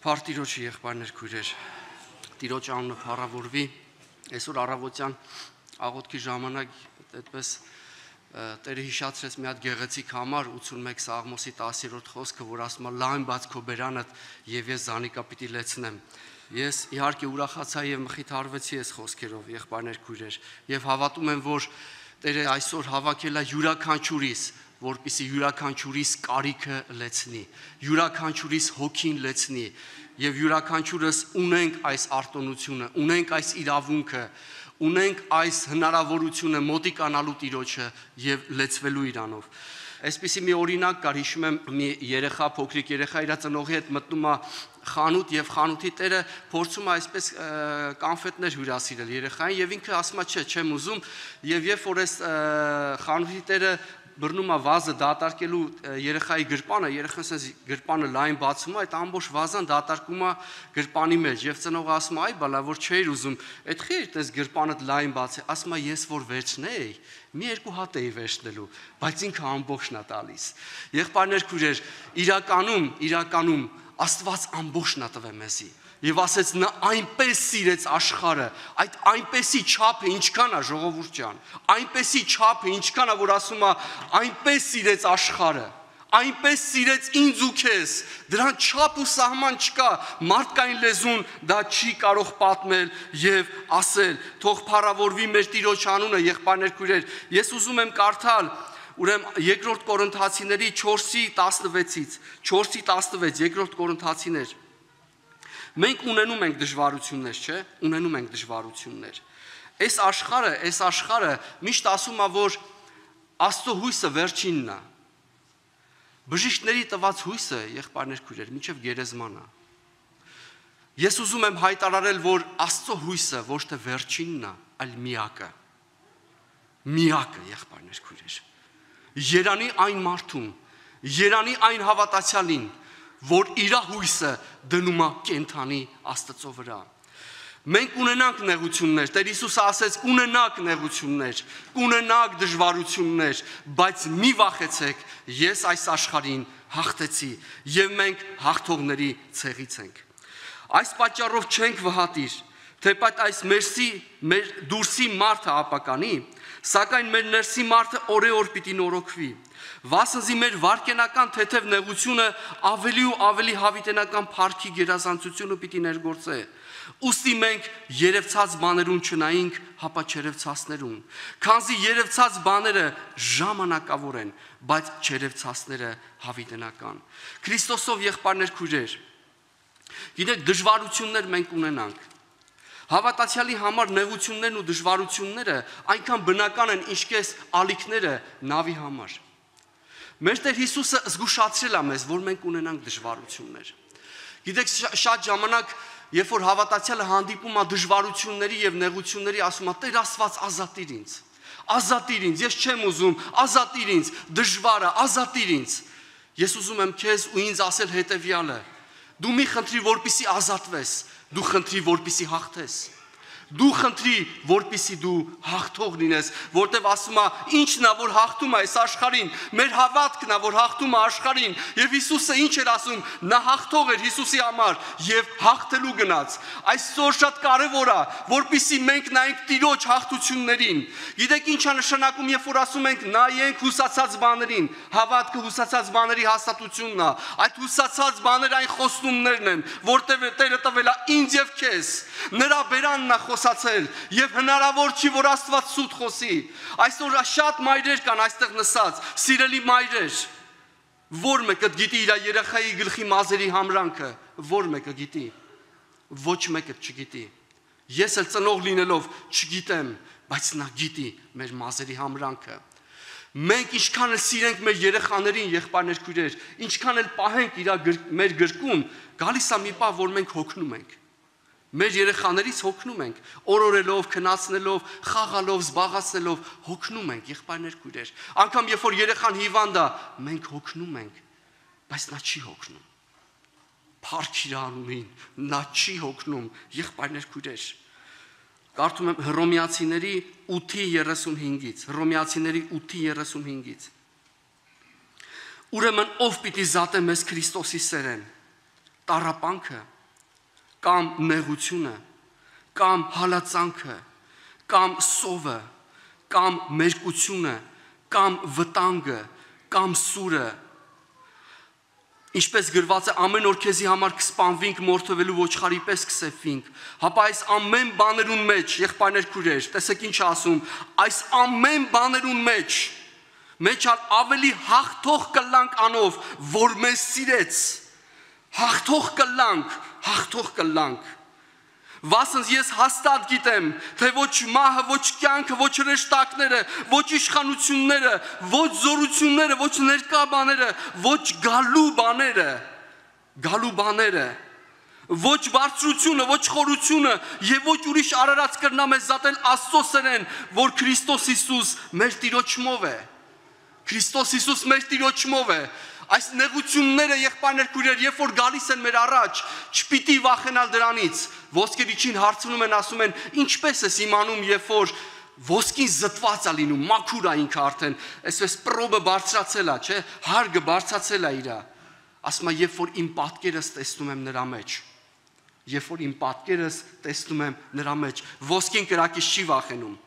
Փարտիրոջի եղբայրներ քույրեր, Տիրոջ անունը փառավորվի։ Այսօր առավոտյան աղոթքի ժամանակ այդպես Տերը հիշացրեց մի հատ գեղեցիկ համար 81 Սաղմոսի 10-րդ խոսքը, որ ասում է՝ «Լայն բաց քո բերանդ եւ ես զանիկա պիտի լեցնեմ»։ Ես իհարկե ուրախացա եւ մխիթարվեցի այս խոսքերով, եղբայրներ քույրեր, եւ հավատում եմ, որ Տերը այսօր հավաքել է յուրաքանչյուրիս որպիսի յուրաքանչյուրիս կարիքը լեցնի, յուրաքանչյուրիս հոգին լեցնի եւ յուրաքանչյուրս ունենք այս արտոնությունը, ունենք այս իրավունքը, ունենք այս հնարավորությունը մոտիկանալու Տիրոջը եւ լեցվելու իրանով։ Այսպիսի մի օրինակ կար, հիշում եմ, մի երեխա, փոքրիկ երեխա իր ծնողի հետ մտնում է խանութ եւ խանութի տերը փորձում է այսպես կոնֆետներ հյուրասիրել երեխային եւ ինքը ասում է չէ, չեմ ուզում եւ երբ որ այս խանութի տերը բռնում է վազը դատարկելու երեխայի գրպանը, երեխան ասես գրպանը լայն բացում է, այդ ամբողջ վազան դատարկում է գրպանի մեջ եւ ծնողը ասում է, այ բալա որ չէր ուզում, այդ խի այդպես գրպանը լայն բաց է, ասում է ես որ վերջնեի, մի երկու հատ էի վերջնելու, բայց ինքը ամբողջն է տալիս։ Եղբայրներ քուրեր, իրականում, իրականում Աստված ամբողջն է տվել մեզի եւ ասեց նա այնպես սիրեց աշխարը այդ այնպեսի չափը ինչքան է ժողովուրդ ջան այնպեսի չափը ինչքան է որ ասում է այնպես սիրեց աշխարը այնպես սիրեց ինձ ու քեզ դրան չափ ու սահման չկա մարդկային լեզուն դա չի կարող պատմել եւ ասել թող փառավորվի մեր Տիրոջ անունը եղբայրներ քույրեր ես ուզում եմ կարդալ Ուրեմն երկրորդ Կորինթացիների 4-ի 16-ից 4-ի 16 երկրորդ Կորինթացիներ Մենք ունենում ենք դժվարություններ, չէ՞։ Ունենում ենք դժվարություններ։ Այս աշխարհը, այս աշխարհը միշտ ասում է, որ Աստծո հույսը վերջինն է։ Բժիշկների տված հույսը, եղբայրներ քույրեր, միջև գերեզման է։ Ես ուզում եմ հայտարարել, որ Աստծո հույսը ոչ թե վերջինն է, այլ միակը։ Միակը, եղբայրներ քույրեր։ Երանի այն մարդուն, Երանի այն հավատացյալին, որ իր հույսը դնում է կենթանի Աստծո վրա։ Մենք ունենանք նեղություններ, Տեր Հիսուսը ասեց՝ կունենաք նեղություններ, կունենաք դժվարություններ, բայց մի վախեցեք, ես այս աշխարհին հաղթեցի եւ մենք հաղթողների ցեղից ենք։ Այս պատճառով չենք վհատիր, թեպետ այս մերսի մեր դուրսի մարդը ապականի, սակայն մեր ներսի մարդը օրեօր պիտի նորոգվի Վասնզի մեր վարկենական թեթև նեղությունը ավելի ու ավելի հավիտենական փառքի գերազանցությունը պիտի ներգործե։ Ոստի մենք երևցած բաներուն չնայինք, հապա չերևցածներուն։ Քանզի երևցած բաները ժամանակավոր են, բայց չերևցածները հավիտենական։ Քրիստոսով եղբայրներ քույրեր։ Գիտեք, դժվարություններ մենք ունենանք։ Հավատացյալի համար նեղություններն ու դժվարությունները այնքան բնական են, ինչպես ալիքները նավի համար։ Մեր Տեր Հիսուսը զգուշացրել է մեզ, որ մենք ունենանք դժվարություններ։ Գիտեք, շատ ժամանակ, երբ որ հավատացյալը հանդիպում է դժվարությունների եւ նեղությունների, ասում է. «Տեր Աստված ազատիր ինձ»։ Ազատիր ինձ, ես չեմ ուզում, ազատիր ինձ, դժվարը, ազատիր ինձ։ Ես ուզում եմ քեզ ու ինձ ասել հետեւյալը. Դու մի խնդրի, որպիսի ազատվես, դու խնդրի, որպիսի հաղթես դու խնդրի, որpիսի դու հաղթող լինես, որտեվ ասում է, ինչն է որ հաղթում է այս աշխարհին, մեր հավատքն է որ հաղթում է աշխարհին, եւ Հիսուսը ինչ էր ասում, նա հաղթող էր Հիսուսի համար եւ հաղթելու գնաց։ Այսօր շատ կարեւոր է, որpիսի մենք նայենք Տիրոջ հաղթություններին։ Գիտեք ինչ է նշանակում, երբ որ ասում ենք նայենք հուսացած բաներին, հավատքը հուսացած բաների հաստատությունն է։ Այդ հուսացած բաները այն խոստումներն են, որտեղ Տերը տվել է ինձ եւ քեզ։ Նրա բերանն է խոսացել եւ հնարավոր չի որ Աստված սուտ խոսի։ Այսօր շատ մայրեր կան այստեղ նսած, սիրելի մայրեր։ Որ մեկը գիտի իր երեխայի գլխի մազերի համրանքը, որ մեկը գիտի։ Ոչ մեկը չգիտի։ Ես էլ ծնող լինելով չգիտեմ, բայց նա գիտի մեր մազերի համրանքը։ Մենք ինչքան էլ սիրենք մեր երեխաներին, եղբայրներ քույրեր, ինչքան էլ պահենք իր մեր գրկում, գալիս է մի պահ, որ մենք հոգնում ենք։ Մեր երեխաներից հոգնում ենք, օրորելով, քնացնելով, խաղալով, զբաղացնելով, հոգնում ենք, եղբայրներ քույրեր։ Անկամ երբ որ երեխան հիվանդ է, մենք հոգնում ենք, բայց նա չի հոգնում։ Փառք իր անունին, նա չի հոգնում, եղբայրներ քույրեր։ Կարդում եմ Հռոմեացիների 8:35-ից, Հռոմեացիների 8:35-ից։ Ուրեմն ով պիտի զատե մեզ Քրիստոսի սերեն տարապանքը, կամ նեղությունը, կամ հալածանքը, կամ սովը, կամ մերկությունը, կամ վտանգը, կամ սուրը, Ինչպես գրված է ամեն օր քեզի համար կսպանվինք մորթվելու ոչխարի պես կսեփվինք։ Հապա այս ամեն բաներուն մեջ, եղբայրներ քուրեր, տեսեք ինչ ասում, այս ամեն բաներուն մեջ մեջ ավելի հաղթող կլանք անով, որ մեզ սիրեց։ Հաղթող կլանք, հաղթող կլանք Վասնց ես հաստատ գիտեմ, թե ոչ մահը, ոչ կյանքը, ոչ հրեշտակները, ոչ իշխանությունները, ոչ զորությունները, ոչ ներկա բաները, ոչ գալու բաները, գալու բաները, ոչ բարձրությունը, ոչ խորությունը եւ ոչ ուրիշ արարած կրնա մեզ զատել Աստծո սերեն, որ Քրիստոս Հիսուս մեր Տիրոջմով է։ Քրիստոս Հիսուս մեր Տիրոջմով է այս նեղությունները եղբայրներ քուրեր, երբ որ գալիս են մեր առաջ, չպիտի վախենալ դրանից։ Ոսկերիչին հարցնում են, ասում են, ինչպես ես իմանում, երբ որ ոսկին զտված է լինում, մաքուր է ինքը արդեն, այսպես պրոբը բարձրացել է, չէ՞, հարգը բարձրացել է իրա։ Ասում է, երբ որ իմ պատկերս տեսնում եմ նրա մեջ, երբ որ իմ պատկերս տեսնում եմ նրա մեջ, ոսկին կրակից չի վախենում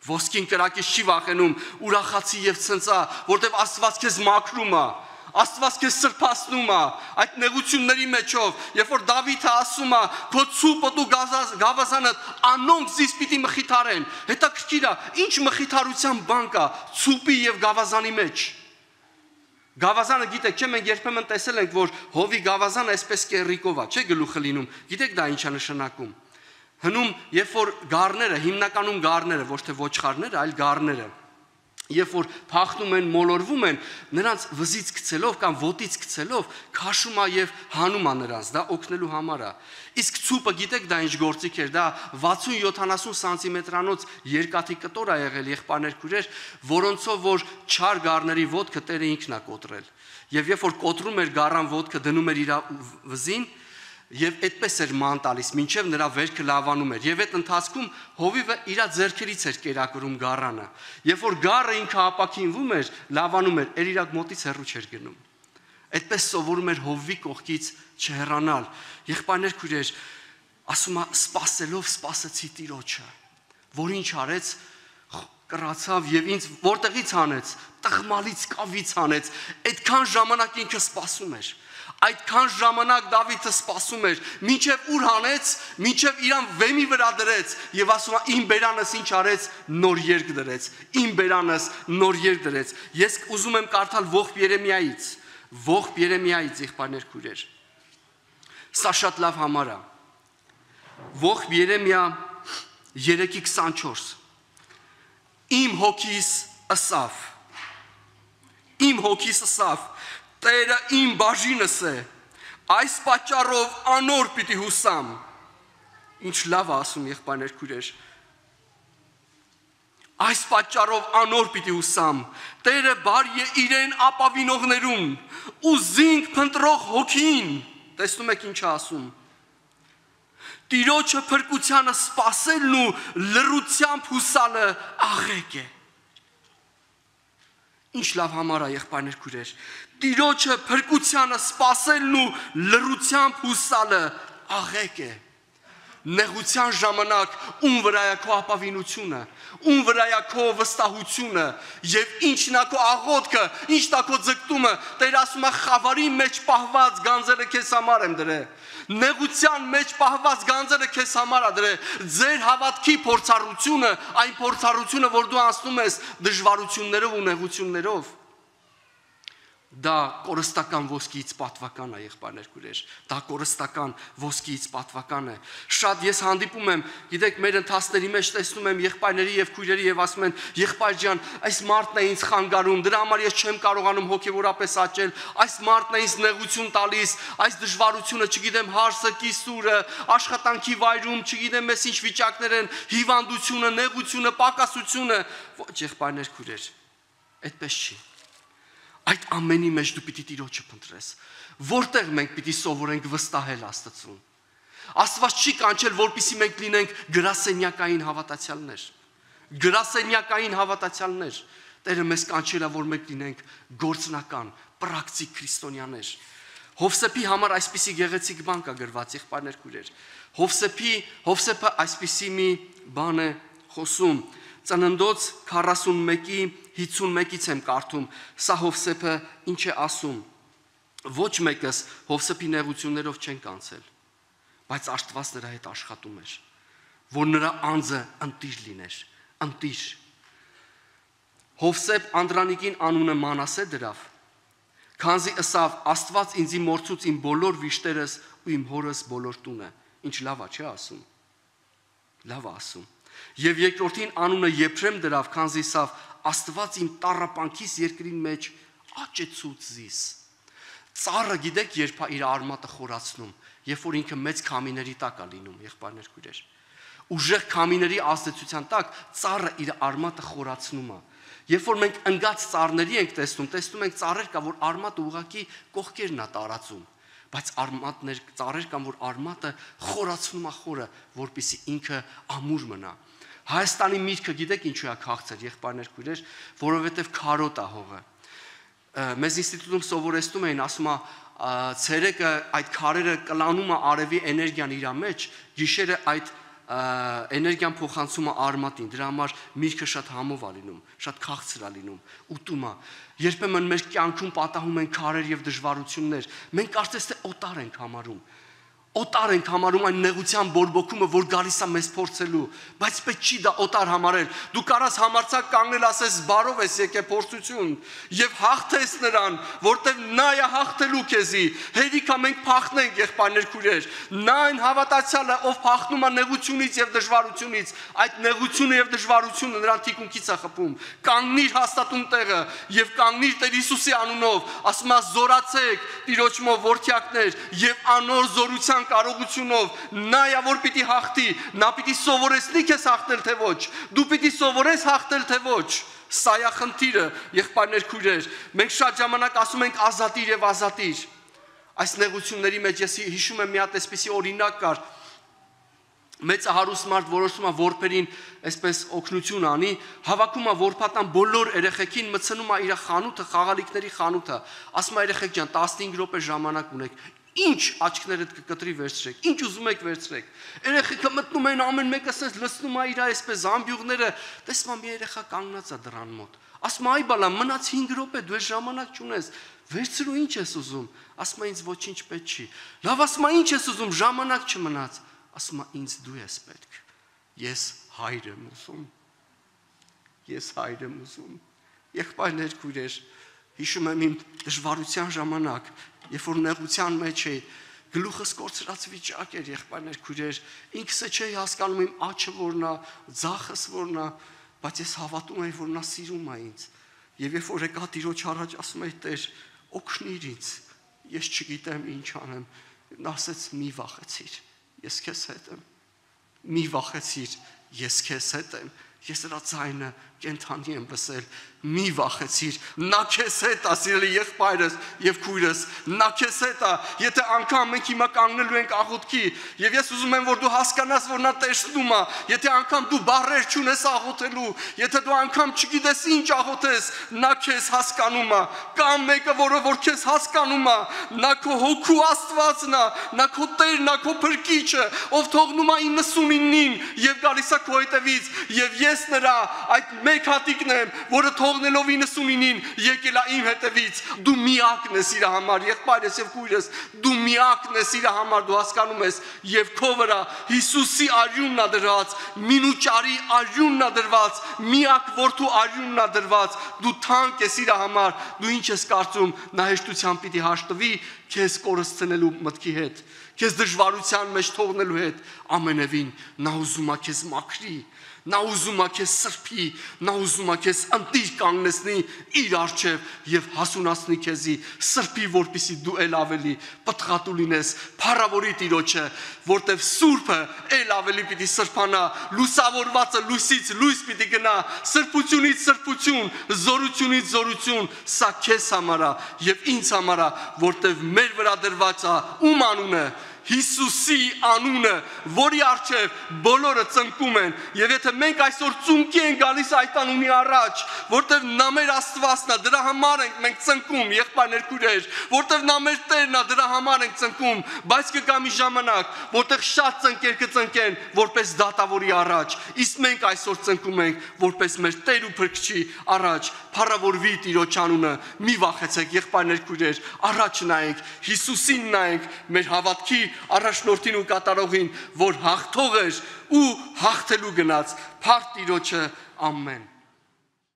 ոսկին կրակից չի վախենում, ուրախացի եւ ցնծա, որտեվ Աստված քեզ մաքրում է, Աստված քեզ սրբացնում է այդ նեղությունների մեջով, երբ որ Դավիթը ասում է, քո ցուպը դու գավազանը անոնք զիս պիտի մխիթարեն։ Հետաքրքիր է, ինչ մխիթարության բան կա ցուպի եւ գավազանի մեջ։ Գավազանը գիտեք, չէ՞ մենք երբեմն տեսել ենք, որ հովի գավազանը այսպես կերրիկով է, չէ՞ գլուխը լինում։ Գիտեք դա ինչա նշանակում։ Հնում, երբ որ գառները, հիմնականում գառները, ոչ թե ոչխարները, այլ գառները երբ որ փախնում են, մոլորվում են, նրանց վզից գցելով կամ ոտից գցելով քաշում է եւ հանում է նրանց, դա օգնելու համար է։ Իսկ ցուպը գիտեք դա ինչ գործիք էր, դա 60-70 սանտիմետրանոց երկաթի կտոր է եղել եղբայրներ քուրեր, որոնցով որ չար գառների ոտքը Տերը ինքն է կոտրել։ Եվ երբ որ կոտրում էր գառան ոտքը դնում էր իր վզին, Եվ այդպես էր ման տալիս, մինչև նրա վերքը լավանում էր։ Եվ այդ ընթացքում հովիվը իր ձեռքերից էր կերակրում գառանը։ Երբ որ գառը ինքը ապակինվում էր, լավանում էր, էր իր մոտից հեռու չէր գնում։ Այդպես սովորում էր հովվի կողքից չհեռանալ։ Եղբայրներ քույրեր, ասում է, սпасելով սпасեցի Տիրոջը, որ ինչ արեց, կրացավ եւ ինձ որտեղից հանեց տխմալից կավից հանեց այդքան ժամանակ ինքը սпасում էր այդքան ժամանակ Դավիթը սпасում էր մինչեւ ուր հանեց մինչեւ իրան վեմի վրա դրեց եւ ասում է իմ բերանս ինչ արեց նոր երկ դրեց իմ բերանս նոր երկ դրեց ես ուզում եմ կարդալ ողբ Երեմիայից ողբ Երեմիայից իղբարներ քուրեր սա շատ լավ համար է ողբ Երեմիա 3:24 Իմ հոգիս ըսավ Իմ հոգիս ըսավ Տերը իմ բաժինս է։ Այս պատճառով անոր պիտի հուսամ։ Ինչ լավ ասում եղբայրներ քուրեր։ Այս պատճառով անոր պիտի հուսամ։ Տերը բարի է իրեն ապավինողներուն ու զինք փնտրող հոգին։ Տեսնում եք ինչ ասում։ Տիրոջը փրկությանը սпасելն ու լրությամբ հուսալը աղեկ է։ Ինչ լավ համարա եղբայրներ քուրեր։ Տիրոջը փրկությանը սпасելն ու լրությամբ հուսալը աղեկ է։ Աղեկ է նեղության ժամանակ ում վրա է քո ապավինությունը, ում վրա է քո վստահությունը եւ ինչն է քո աղոթքը, ինչն է քո ձգտումը։ Տեր ասում է խավարի մեջ պահված գանձերը քեզ համար եմ դրել։ Նեղության մեջ պահված գանձերը քեզ համար է դրել։ Ձեր հավատքի փորձառությունը, այն փորձառությունը, որ դու անցնում ես դժվարություններով ու նեղություններով Դա կորստական ոսկիից պատվական է եղբայրներ քուրեր։ Դա կորստական ոսկիից պատվական է։ Շատ ես հանդիպում եմ, գիտեք, մեր ընթացների մեջ տեսնում եմ եղբայրների եւ քույրերի եւ ասում են. «Եղբայր ջան, այս մարդն է ինձ խանգարում, դրա համար ես չեմ կարողանում հոգեորապես աճել, այս մարդն է ինձ նեղություն տալիս, այս դժվարությունը, չգիտեմ, հարսը, կիսուրը, աշխատանքի վայրում, չգիտեմ, ես ինչ վիճակներ են, հիվանդությունը, նեղությունը, պակասությունը»։ Ոչ, եղբայրներ քույրեր, այդպես չի Այդ ամենի մեջ դու պիտի Տիրոջը փնտրես։ Որտեղ մենք պիտի սովորենք վստահել Աստծուն։ Աստված չի կանչել, որpիսի մենք լինենք գրասենյակային հավատացյալներ։ Գրասենյակային հավատացյալներ։ Տերը մեզ կանչել է, որ մենք լինենք գործնական, պրակտիկ քրիստոնյաներ։ Հովսեփի համար այսպիսի գեղեցիկ բան կա գրված եղբայրներ քուրեր։ Հովսեփի Հովսեփը այսպիսի մի բան է խոսում։ Ծննդոց 41-ի 51-ից եմ կարդում։ Սա Հովսեփը ինչ է ասում։ Ոչ մեկս Հովսեփի նեղություններով չեն կանցել, բայց Աստված նրա հետ աշխատում էր, որ նրա անձը ընտիր լիներ, ընտիր։ Հովսեփ Անդրանիկին անունը Մանասե դրավ, քանզի ըսավ Աստված ինձի մորցուց իմ բոլոր վիշտերս ու իմ հորս բոլոր տունը։ Ինչ լավ է, չէ՞ ասում։ Լավ է ասում։ Եվ երկրորդին անունը Եփրեմ դրավ, քանզի սավ Աստված իմ տարապանքիս երկրի մեջ աճեցուց զիս Ծառը գիտեք երբ իր արմատը խորացնում, երբ որ ինքը մեծ քամիների տակ է լինում, եղբայրներ քույրեր։ Ուժեղ քամիների ազդեցության տակ ծառը իր արմատը խորացնում է։ Երբ որ մենք ընկած ծառների ենք տեսնում, տեսնում ենք ծառեր կա, որ արմատը ուղակի կողքերն է տարածում, բայց արմատներ ծառեր կան, որ արմատը խորացնում է խորը, որpիսի ինքը ամուր մնա։ Հայաստանի միրգը գիտեք ինչու է քաղցր, եղբայրներ քույրեր, որովհետև քարոտ է հողը մեզ ինստիտուտում սովորեցնում էին, ասում է ցերեկը այդ քարերը կլանում է արևի էներգիան իր մեջ, գիշերը այդ էներգիան փոխանցում է արմատին։ Դրա համար միրգը շատ համով է լինում, շատ քաղցր է լինում, ուտում է։ Երբեմն մեր կյանքում պատահում են քարեր եւ դժվարություններ։ Մենք կարծես թե օտար ենք համարում օտար ենք համարում այն նեղության բորբոքումը, որ գալիս է մեզ փորձելու, բայց պետք չի դա օտար համարել։ Դու կարաս համարցակ կանգնել ասես զբարով ես եկե փորձություն եւ հաղթես նրան, որտեւ նա է հաղթելու քեզի։ Հերիքա մենք փախնենք եղբայրներ քուրեր։ Նա այն հավատացյալը, ով փախնում է նեղությունից եւ դժվարությունից, այդ նեղությունը եւ դժվարությունը նրան թիկունքից է խփում։ Կանգնիր հաստատուն տեղը եւ կանգնիր Տեր Հիսուսի անունով, ասում է զորացեք, Տիրոջ մո ворթյակներ եւ անոր զորության ինքնական կարողությունով նա է որ պիտի հաղթի, նա պիտի սովորեցնի քեզ հաղթել թե ոչ։ Դու պիտի սովորես հաղթել թե ոչ։ Սա է խնդիրը, եղբայրներ քույրեր։ Մենք շատ ժամանակ ասում ենք ազատիր եւ ազատիր։ Այս նեղությունների մեջ ես հիշում եմ մի հատ այսպեսի օրինակ կար, մեծը հարուստ մարդ որոշում է որբերին այսպես օգնություն անի, հավաքում է որփատան բոլոր երեխեքին մցնում է իր խանութը, խաղալիքների խանութը։ Ասում է երեխեք ջան, 15 րոպե ժամանակ ունեք։ Ինչ աչքներդ կկտրի վերցրեք, ինչ ուզում եք վերցրեք։ Երեխեքը մտնում են ամեն մեկը ասես լցնում է իր այսպես ամբյուղները, եմ մի երեխա կանգնած է դրան մոտ։ Ասում այ բալա, մնաց 5 րոպե, դու ժամանակ չունես։ Վերցրու ինչ ես ուզում։ Ասում ինձ ոչինչ պետք չի։ Լավ ասում ինչ ես ուզում, ժամանակ չմնաց։ Ասում ինձ դու ես պետք։ Ես հայր եմ ուզում։ Ես հայր եմ ուզում։ Եղբայրներ քույրեր, հիշում եմ իմ դժվարության ժամանակ երբ որ նեղության մեջ էի, գլուխս կորցրած վիճակ էր, եղբայրներ, քույրեր, ինքս չէի հասկանում իմ աչը որն է, ձախս որն է, բայց ես հավատում եի, որ նա սիրում է ինձ։ Եվ երբ որ եկա Տիրոջ առաջ ասում էի, Տեր, օգնիր ինձ։ Ես չգիտեմ ինչ անեմ։ Նա ասեց՝ մի վախեցիր, ես քեզ հետ եմ։ Մի վախեցիր, ես քեզ հետ եմ։ Ես նրա ձայնը կենթանի եմ լսել մի վախեցիր նա քեզ հետ է սիրելի եղբայրս եւ քույրս նա քեզ հետ է եթե անգամ մենք հիմա կանգնելու ենք աղոթքի եւ ես ուզում եմ որ դու հասկանաս որ նա տեսնում է եթե անգամ դու բարեր չունես աղոթելու եթե դու անգամ չգիտես ինչ աղոթես նա քեզ հասկանում է կամ մեկը որը որ քեզ հասկանում է նա քո հոգու աստվածն է նա քո տերն է քո փրկիչը ով թողնում է 99-ին եւ գալիս է քո հետևից եւ ես նրա այդ մեկ հատիկն եմ որը թող թողնելով 99-ին եկել է իմ հետևից։ Դու միակն ես իր համար, եղբայրս եւ քույրս, դու միակն ես իր համար, դու հասկանում ես, եւ քո վրա Հիսուսի արյունն է դրված, մինուճարի արյունն է դրված, միակ որդու արյունն է դրված։ Դու թանկ ես իր համար, դու ինչ ես կարծում, նա հեշտությամբ պիտի հաշտվի քեզ կորսցնելու մտքի հետ, քեզ դժվարության մեջ թողնելու հետ, ամենևին նա ուզում է քեզ մաքրի Նա ուզում է քեզ սրբի, նա ուզում է քեզ ընտիր կանգնեցնի իր արչև եւ հասունացնի քեզի սրբի, որպիսի դու ել ավելի պտղատու լինես փառավորի Տիրոջը, որտեվ սուրբը ել ավելի պիտի սրբանա, լուսավորվածը լույսից լույս պիտի գնա, սրբությունից սրբություն, զորությունից զորություն, սա քեզ համար է եւ ինձ համար է, որտեվ մեր վրա դրված է ում անունը Հիսուսի անունը, որի արչև բոլորը ծնկում են, եւ եթե մենք այսօր ծունկի են գալիս այդ անունի առաջ, որտեվ նա մեր Աստվածն է, դրա համար ենք մենք ծնկում, եղբայրներ քուրեր, որտեվ նա մեր Տերն է, դրա համար ենք ծնկում, բայց կգա մի ժամանակ, որտեղ շատ ծնկեր կծնկեն, որպես դատավորի առաջ, իսկ մենք այսօր ծնկում ենք, որպես մեր Տեր ու Փրկչի առաջ, փառավորվի Տիրոջ անունը, մի վախեցեք, եղբայրներ քուրեր, առաջ նայենք, Հիսուսին նայենք, մեր հավատքի առաջնորդին ու կատարողին, որ հաղթող էր ու հաղթելու գնաց, փառ Տիրոջը, ամեն